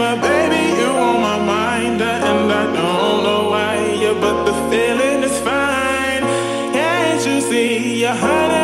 But baby, you on my mind, and I don't know why, yeah, but the feeling is fine. Can't you see, you're honey?